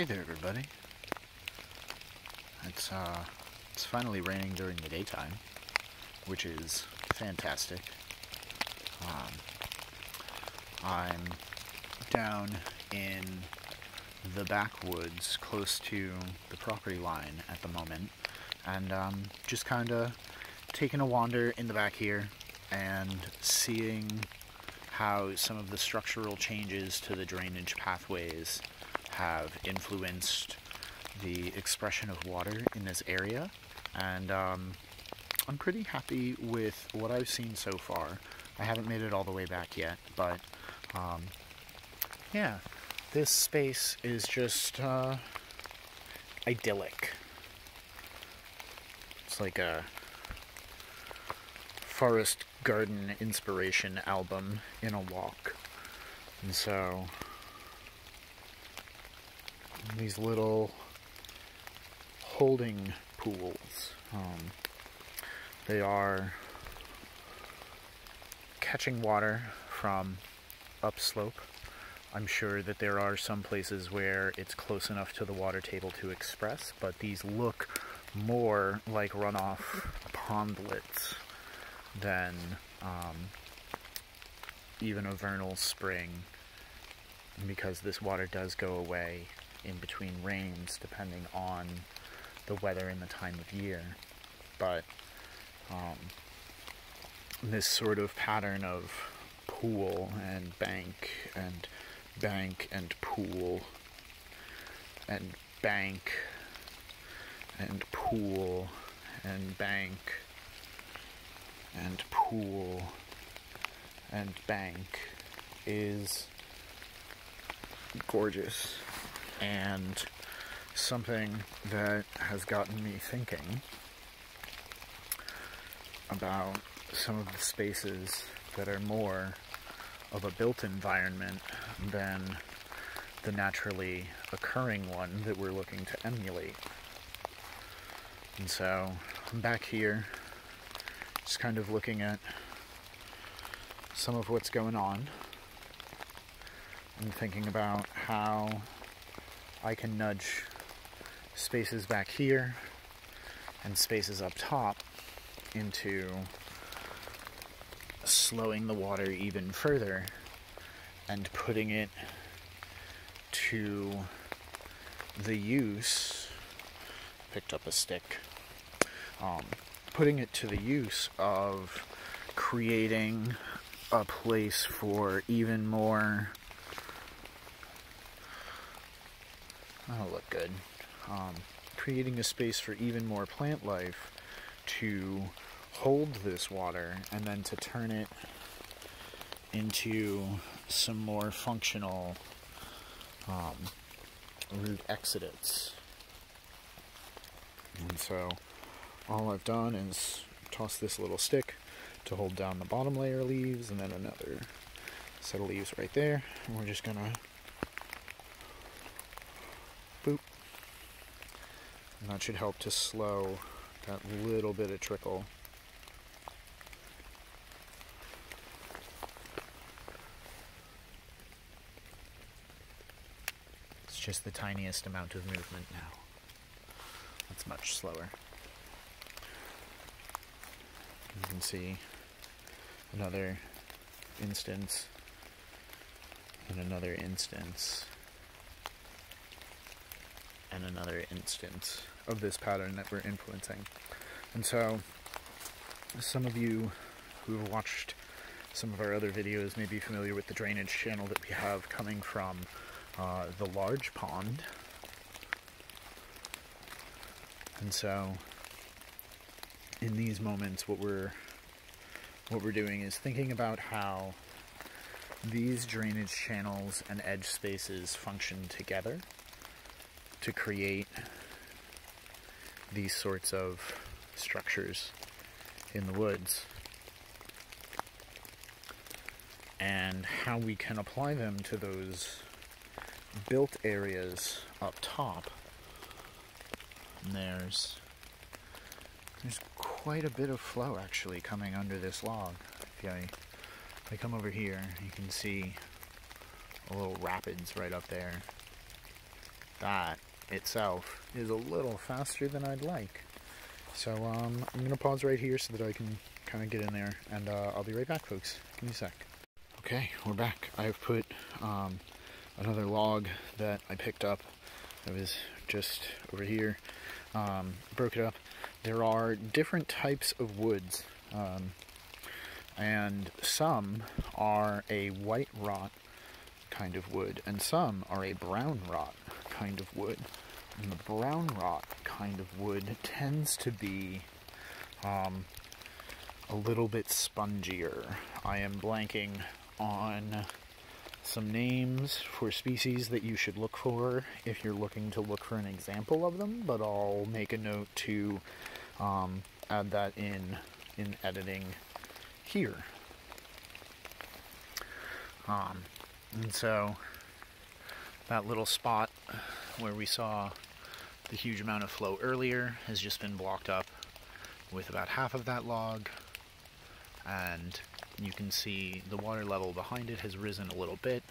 Hey there, everybody. It's uh, it's finally raining during the daytime, which is fantastic. Um, I'm down in the backwoods, close to the property line at the moment, and um, just kind of taking a wander in the back here and seeing how some of the structural changes to the drainage pathways have influenced the expression of water in this area. And um, I'm pretty happy with what I've seen so far. I haven't made it all the way back yet, but um, yeah, this space is just uh, idyllic. It's like a forest garden inspiration album in a walk. And so these little holding pools, um, they are catching water from upslope. I'm sure that there are some places where it's close enough to the water table to express, but these look more like runoff pondlets than um, even a vernal spring because this water does go away in between rains depending on the weather and the time of year. But um, this sort of pattern of pool and bank and bank and pool and bank and pool and bank and pool and bank is gorgeous and something that has gotten me thinking about some of the spaces that are more of a built environment than the naturally occurring one that we're looking to emulate. And so I'm back here just kind of looking at some of what's going on and thinking about how I can nudge spaces back here and spaces up top into slowing the water even further and putting it to the use picked up a stick um, putting it to the use of creating a place for even more. That'll look good. Um, creating a space for even more plant life to hold this water and then to turn it into some more functional um, root exudates. And so all I've done is toss this little stick to hold down the bottom layer leaves and then another set of leaves right there and we're just gonna that should help to slow that little bit of trickle. It's just the tiniest amount of movement now. That's much slower. You can see another instance and another instance and another instance of this pattern that we're influencing. And so some of you who have watched some of our other videos may be familiar with the drainage channel that we have coming from uh, the large pond. And so in these moments what we're what we're doing is thinking about how these drainage channels and edge spaces function together to create these sorts of structures in the woods and how we can apply them to those built areas up top. And there's there's quite a bit of flow actually coming under this log. If I, if I come over here, you can see a little rapids right up there. that itself is a little faster than I'd like. So um, I'm going to pause right here so that I can kind of get in there, and uh, I'll be right back, folks. Give me a sec. Okay, we're back. I've put um, another log that I picked up that was just over here, um, broke it up. There are different types of woods, um, and some are a white rot kind of wood, and some are a brown rot kind of wood. And the brown rot kind of wood tends to be um, a little bit spongier. I am blanking on some names for species that you should look for if you're looking to look for an example of them, but I'll make a note to um, add that in in editing here. Um, and so that little spot where we saw the huge amount of flow earlier has just been blocked up with about half of that log and you can see the water level behind it has risen a little bit.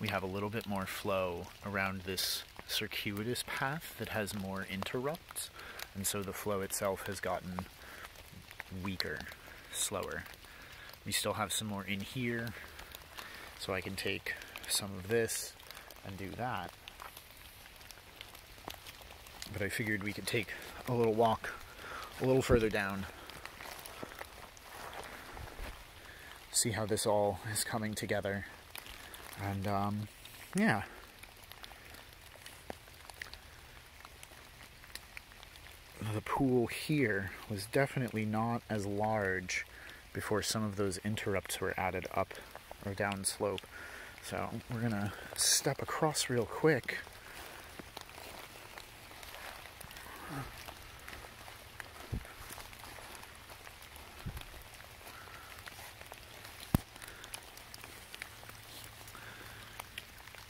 We have a little bit more flow around this circuitous path that has more interrupts, and so the flow itself has gotten weaker, slower. We still have some more in here, so I can take some of this and do that. But I figured we could take a little walk a little further down see how this all is coming together. And um, yeah. The pool here was definitely not as large before some of those interrupts were added up or down slope. So we're gonna step across real quick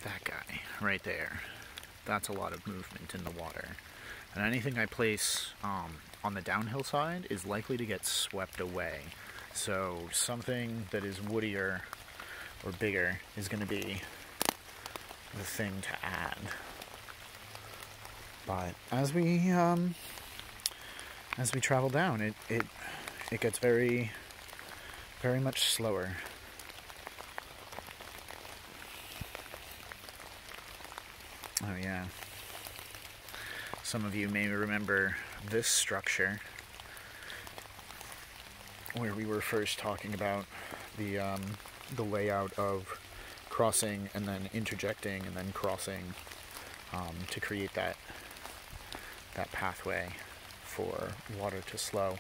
That guy right there. That's a lot of movement in the water. And anything I place um, on the downhill side is likely to get swept away. So something that is woodier or bigger is going to be the thing to add. But as we um, as we travel down, it it it gets very very much slower. Oh yeah. Some of you may remember this structure where we were first talking about the um, the layout of crossing and then interjecting and then crossing um, to create that that pathway for water to slow.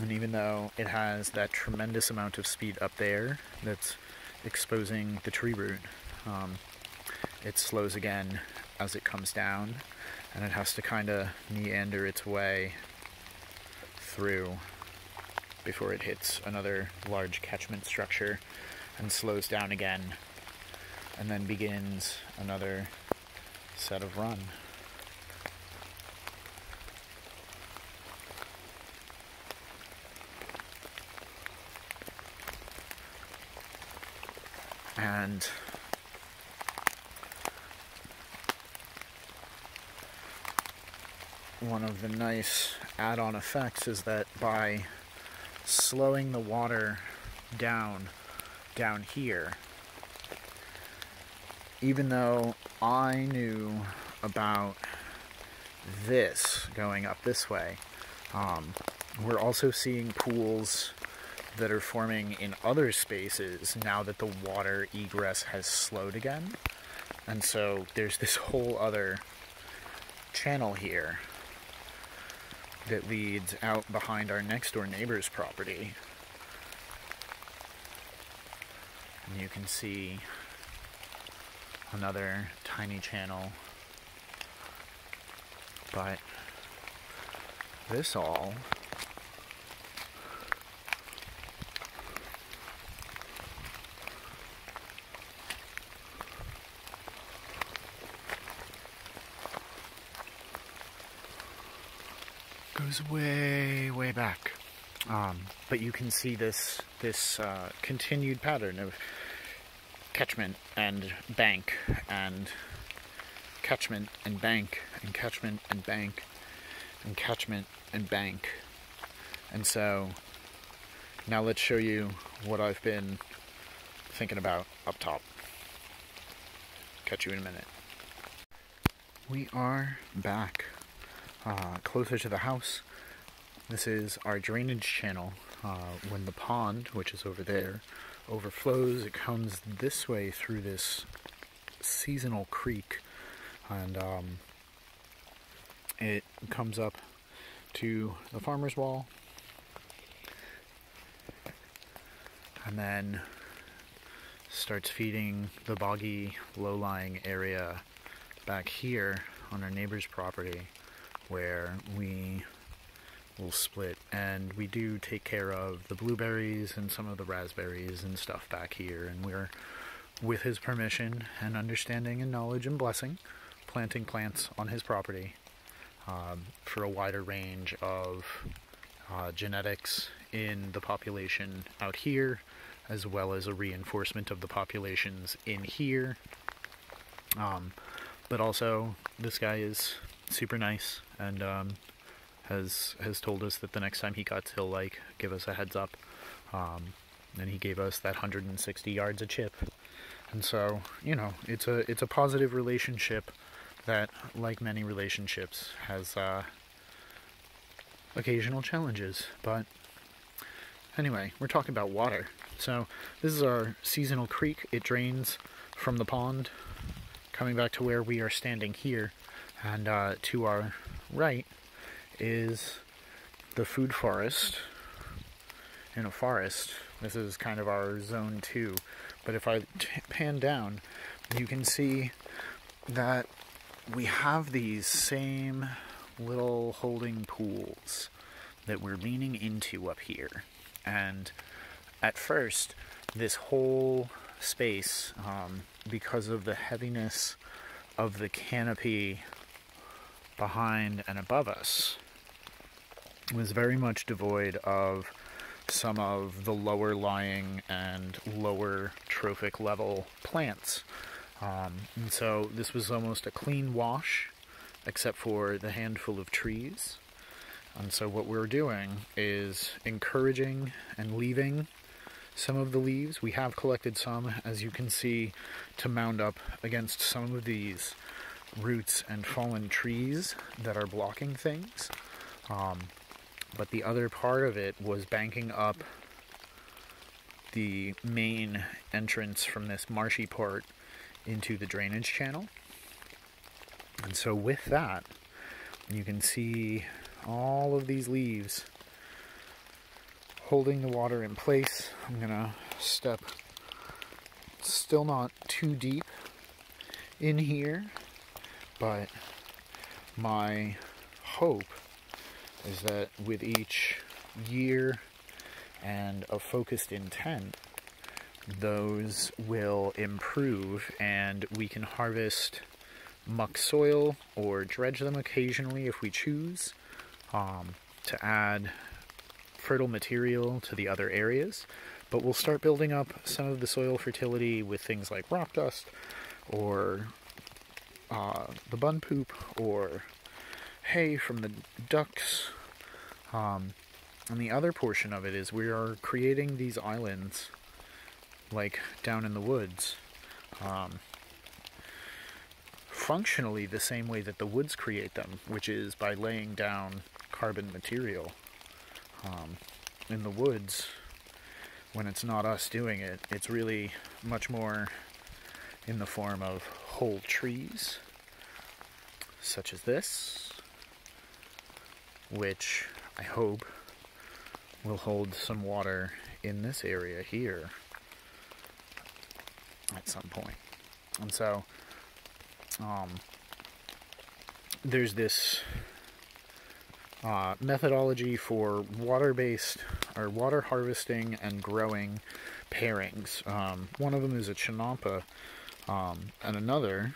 And even though it has that tremendous amount of speed up there that's exposing the tree root. Um, it slows again as it comes down and it has to kind of meander its way through before it hits another large catchment structure and slows down again and then begins another set of run. and one of the nice add-on effects is that by slowing the water down down here even though I knew about this going up this way um, we're also seeing pools that are forming in other spaces now that the water egress has slowed again. And so there's this whole other channel here that leads out behind our next door neighbor's property. And you can see another tiny channel. But this all goes way, way back. Um, but you can see this this uh, continued pattern of catchment and bank and catchment and bank and catchment and bank and catchment and bank. And so now let's show you what I've been thinking about up top. Catch you in a minute. We are back uh, closer to the house. This is our drainage channel. Uh, when the pond, which is over there, overflows, it comes this way through this seasonal creek and um, it comes up to the farmer's wall and then starts feeding the boggy low-lying area back here on our neighbor's property where we will split and we do take care of the blueberries and some of the raspberries and stuff back here and we're with his permission and understanding and knowledge and blessing planting plants on his property um, for a wider range of uh, genetics in the population out here, as well as a reinforcement of the populations in here. Um, but also, this guy is super nice and um, has has told us that the next time he cuts, he'll like give us a heads up. Um, and he gave us that 160 yards of chip. And so, you know, it's a it's a positive relationship that, like many relationships, has uh, occasional challenges. But anyway, we're talking about water. So this is our seasonal creek. It drains from the pond, coming back to where we are standing here, and uh, to our right is the food forest. In a forest, this is kind of our zone two. But if I pan down, you can see that we have these same little holding pools that we're leaning into up here. And at first, this whole space, um, because of the heaviness of the canopy behind and above us, was very much devoid of some of the lower lying and lower trophic level plants um, and so this was almost a clean wash, except for the handful of trees. And so what we're doing is encouraging and leaving some of the leaves. We have collected some, as you can see, to mound up against some of these roots and fallen trees that are blocking things. Um, but the other part of it was banking up the main entrance from this marshy part into the drainage channel. And so with that, you can see all of these leaves holding the water in place. I'm gonna step still not too deep in here, but my hope is that with each year and a focused intent, those will improve and we can harvest muck soil or dredge them occasionally if we choose um, to add fertile material to the other areas. But we'll start building up some of the soil fertility with things like rock dust or uh, the bun poop or hay from the ducks. Um, and the other portion of it is we are creating these islands like down in the woods. Um, functionally the same way that the woods create them, which is by laying down carbon material. Um, in the woods, when it's not us doing it, it's really much more in the form of whole trees, such as this, which I hope will hold some water in this area here at some point. And so, um, there's this uh, methodology for water-based or water harvesting and growing pairings. Um, one of them is a chinampa, um, and another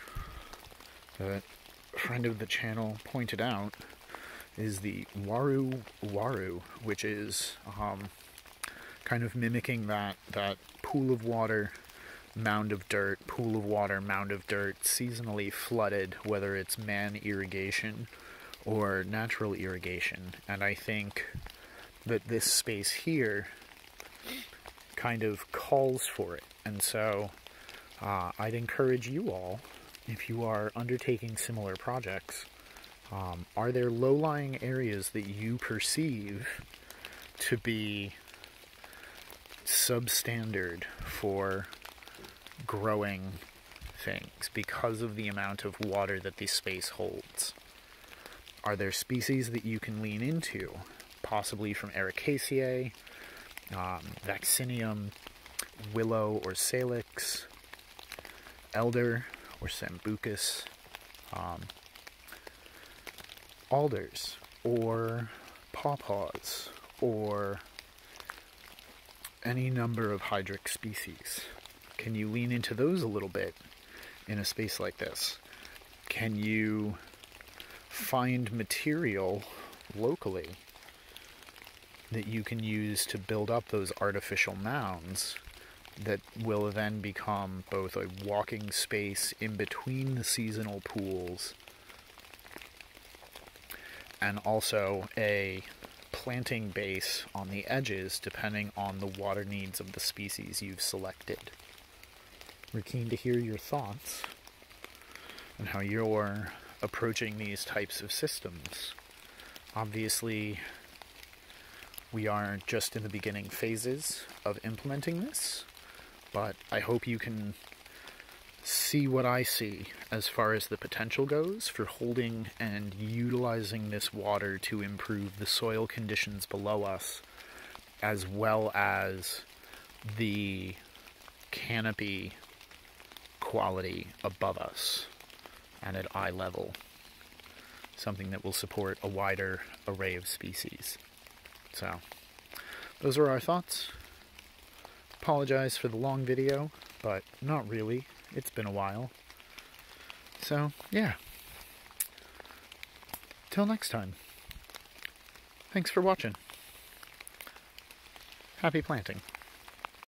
that friend of the channel pointed out is the waru waru, which is um, kind of mimicking that that pool of water mound of dirt, pool of water, mound of dirt, seasonally flooded, whether it's man irrigation or natural irrigation. And I think that this space here kind of calls for it. And so uh, I'd encourage you all, if you are undertaking similar projects, um, are there low lying areas that you perceive to be substandard for growing things because of the amount of water that the space holds? Are there species that you can lean into, possibly from Ericaceae, um, Vaccinium, Willow or Salix, Elder or Sambucus, um, Alders or Pawpaws or any number of hydric species. Can you lean into those a little bit in a space like this? Can you find material locally that you can use to build up those artificial mounds that will then become both a walking space in between the seasonal pools and also a planting base on the edges depending on the water needs of the species you've selected. We're keen to hear your thoughts and how you're approaching these types of systems. Obviously, we are just in the beginning phases of implementing this, but I hope you can see what I see as far as the potential goes for holding and utilizing this water to improve the soil conditions below us, as well as the canopy quality above us and at eye level. Something that will support a wider array of species. So, those are our thoughts. Apologize for the long video, but not really. It's been a while. So, yeah. Till next time. Thanks for watching. Happy planting.